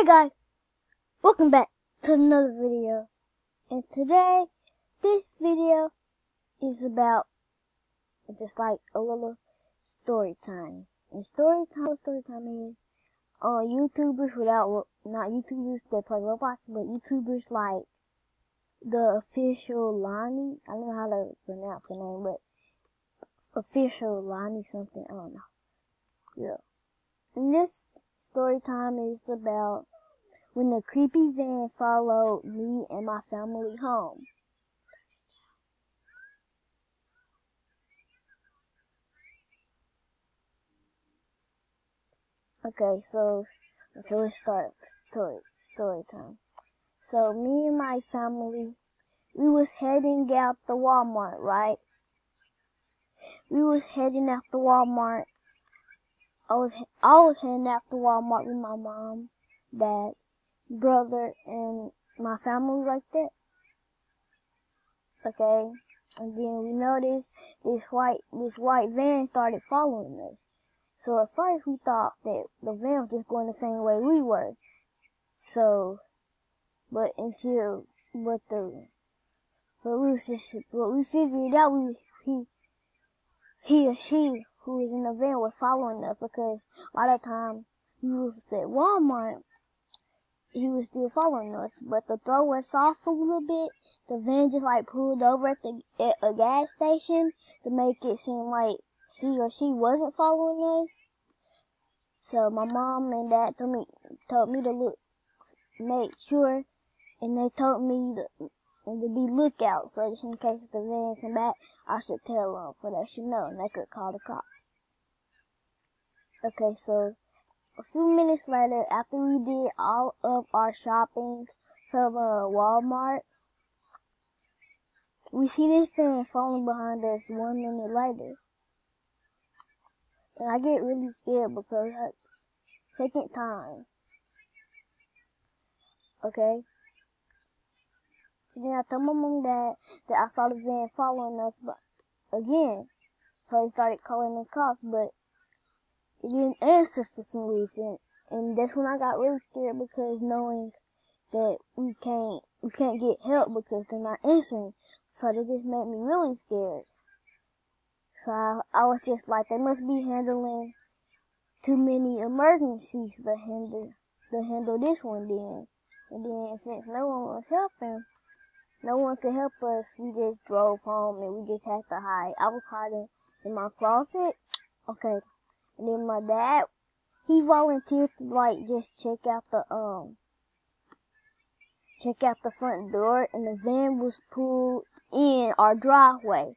Hey guys, welcome back to another video. And today, this video is about just like a little story time. And story time, story time is uh, YouTubers without, not YouTubers that play Roblox, but YouTubers like the official Lonnie. I don't know how to pronounce the name, but official Lonnie something, I don't know. Yeah. And this story time is about when the creepy van followed me and my family home. Okay, so okay, let's start story story time. So me and my family, we was heading out the Walmart, right? We was heading out the Walmart I was I was heading out to Walmart with my mom, dad, brother, and my family like that. Okay, and then we noticed this white this white van started following us. So at first we thought that the van was just going the same way we were. So, but until but the but we was just but we figured out we he he or she who was in the van was following us because by the time we was at Walmart, he was still following us. But the throw was off a little bit, the van just like pulled over at the at a gas station to make it seem like he or she wasn't following us. So my mom and dad told me told me to look, make sure, and they told me to to be lookout. So just in case the van come back, I should tell them for they should know and they could call the cops. Okay, so a few minutes later, after we did all of our shopping from uh, Walmart, we see this fan falling behind us one minute later. And I get really scared because like, second time. Okay? So then I told my mom that that I saw the van following us, but again, so he started calling the cops. But didn't answer for some reason, and that's when I got really scared because knowing that we can't we can't get help because they're not answering, so that just made me really scared. So I, I was just like, they must be handling too many emergencies to handle to handle this one then. And then since no one was helping, no one could help us. We just drove home and we just had to hide. I was hiding in my closet. Okay. And then my dad, he volunteered to like just check out the, um, check out the front door and the van was pulled in our driveway.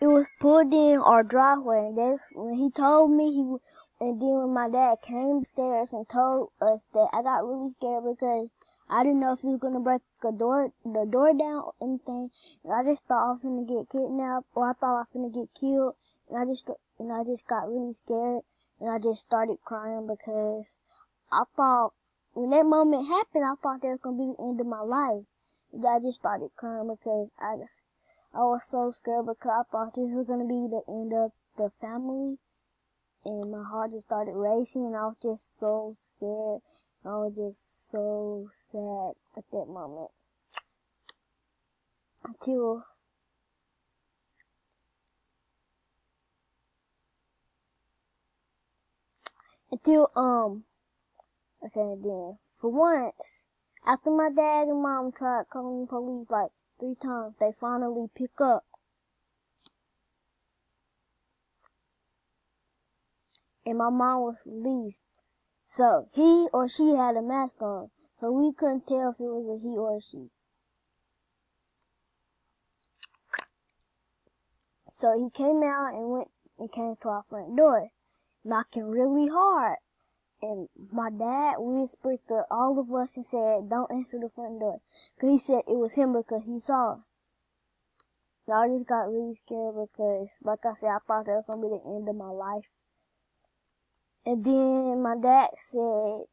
It was pulled in our driveway and that's when he told me he, and then when my dad came upstairs and told us that I got really scared because I didn't know if he was gonna break the door, the door down or anything. And I just thought I was gonna get kidnapped, or I thought I was gonna get killed. And I just, and I just got really scared, and I just started crying because I thought when that moment happened, I thought that was gonna be the end of my life. And I just started crying because I, I was so scared because I thought this was gonna be the end of the family. And my heart just started racing, and I was just so scared. I was just so sad at that moment. Until until um okay then for once after my dad and mom tried calling the police like three times they finally pick up. And my mom was released. So he or she had a mask on, so we couldn't tell if it was a he or a she. So he came out and went and came to our front door, knocking really hard. And my dad whispered to all of us and said, don't answer the front door. Cause he said it was him because he saw. So I just got really scared because, like I said, I thought that was going to be the end of my life. And then my dad said,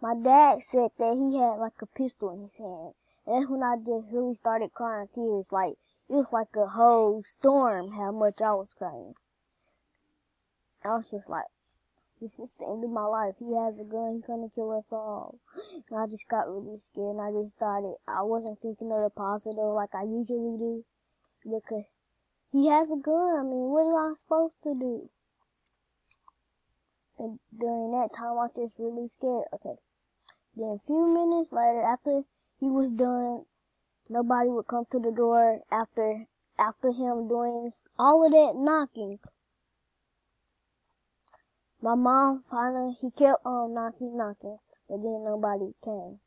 my dad said that he had like a pistol in his hand. And that's when I just really started crying tears. Like, it was like a whole storm how much I was crying. I was just like, this is the end of my life. He has a gun. He's gonna kill us all. And I just got really scared and I just started, I wasn't thinking of the positive like I usually do because he has a gun. I mean, what am I supposed to do? And during that time, I was just really scared. Okay. Then a few minutes later, after he was done, nobody would come to the door after after him doing all of that knocking. My mom finally, he kept on knocking, knocking, but then nobody came.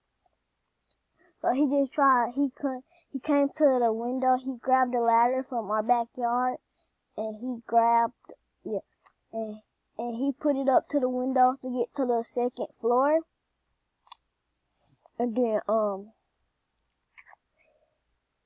So he just tried, he could, he came to the window, he grabbed a ladder from our backyard, and he grabbed, yeah, and, and he put it up to the window to get to the second floor. And then, um,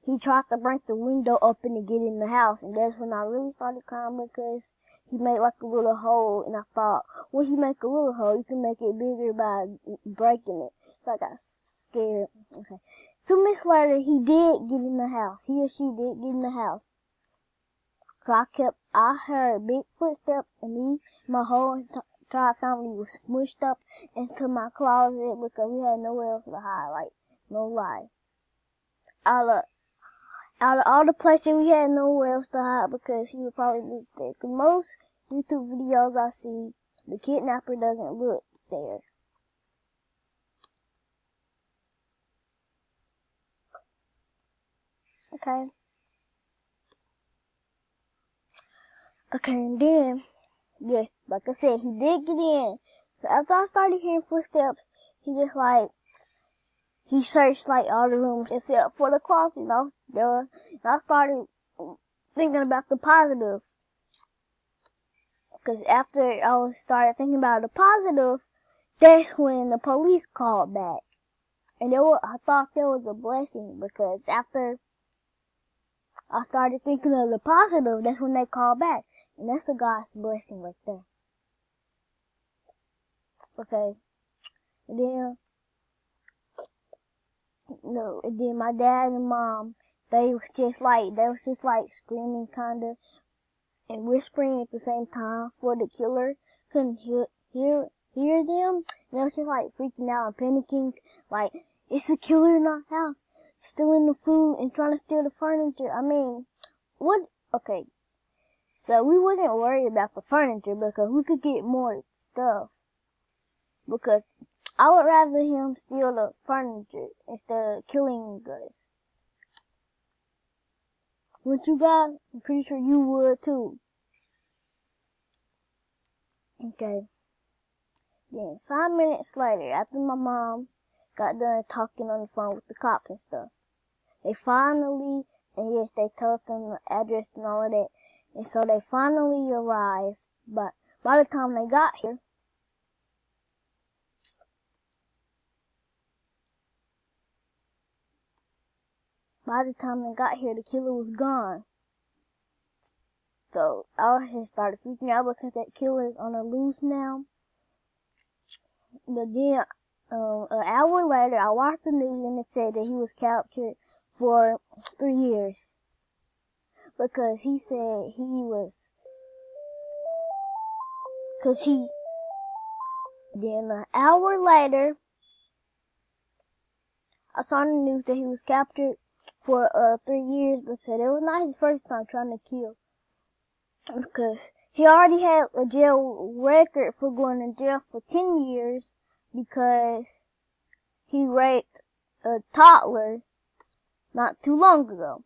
he tried to break the window open to get in the house, and that's when I really started crying because he made like a little hole, and I thought, well, he make a little hole, you can make it bigger by breaking it. So I got scared. Okay. A few minutes later, he did get in the house. He or she did get in the house. So I kept, I heard big footsteps, and me, my whole entire family was smushed up into my closet because we had nowhere else to hide. Like, no lie. I look out of all the places we had nowhere else to hide because he would probably live there. Cause most YouTube videos I see, the kidnapper doesn't look there. Okay. Okay, and then, yes, like I said, he did get in. So after I started hearing footsteps, he just like he searched like all the rooms except for the closet. You know, there and I started thinking about the positive. Cause after I was started thinking about the positive, that's when the police called back. And was, I thought that was a blessing because after I started thinking of the positive, that's when they called back. And that's a God's blessing right there. Okay. And then no, and then my dad and mom, they was just like, they was just like screaming kinda and whispering at the same time for the killer. Couldn't hear, hear, hear them. And they was just like freaking out and panicking, like, it's a killer in our house, stealing the food and trying to steal the furniture. I mean, what, okay. So we wasn't worried about the furniture because we could get more stuff. Because I would rather him steal the furniture instead of killing us. Wouldn't you guys? I'm pretty sure you would too. Okay. Then five minutes later, after my mom got done talking on the phone with the cops and stuff, they finally, and yes, they told them the address and all of that, and so they finally arrived. But by the time they got here, By the time they got here, the killer was gone. So I just started freaking out because that killer is on the loose now. But then, uh, an hour later, I watched the news and it said that he was captured for three years. Because he said he was, cause he, then an hour later, I saw in the news that he was captured for uh, three years because it was not his first time trying to kill. Because he already had a jail record for going to jail for 10 years because he raped a toddler not too long ago.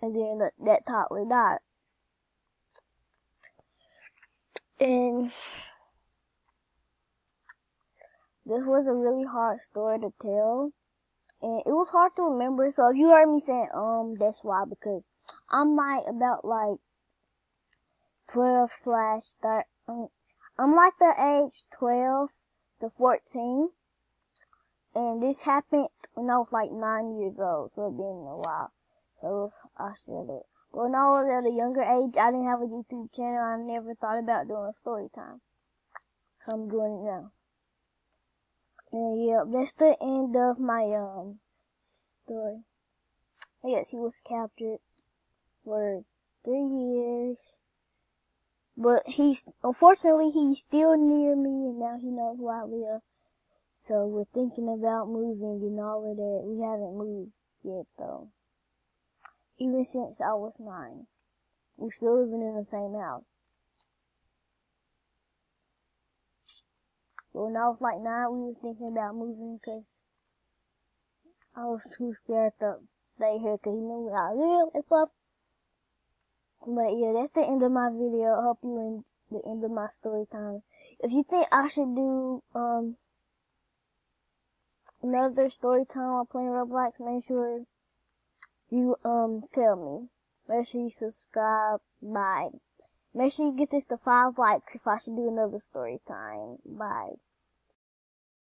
And then that, that toddler died. And this was a really hard story to tell and it was hard to remember. So if you heard me saying um, that's why because I'm like about like twelve slash thirteen. Um, I'm like the age twelve to fourteen, and this happened when I was like nine years old. So it's been a while. So it was I said it. But when I was at a younger age, I didn't have a YouTube channel. I never thought about doing a story time. I'm doing it now. And yeah, that's the end of my um story. Yes, he was captured for three years. But he's, unfortunately, he's still near me and now he knows where I live. So we're thinking about moving and all of that. We haven't moved yet though. Even since I was nine. We're still living in the same house. But when I was like nine, we were thinking about moving because I was too scared to stay here because you know where I live and stuff. But yeah, that's the end of my video. I hope you in the end of my story time. If you think I should do um another story time while playing Roblox, make sure you um tell me. Make sure you subscribe. Bye. Make sure you get this to five likes if I should do another story time. Bye.